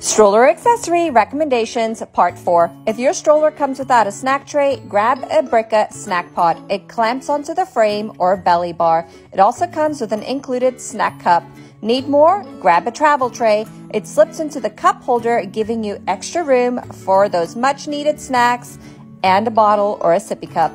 Stroller accessory recommendations part 4. If your stroller comes without a snack tray, grab a Brica snack pod. It clamps onto the frame or belly bar. It also comes with an included snack cup. Need more? Grab a travel tray. It slips into the cup holder, giving you extra room for those much needed snacks and a bottle or a sippy cup.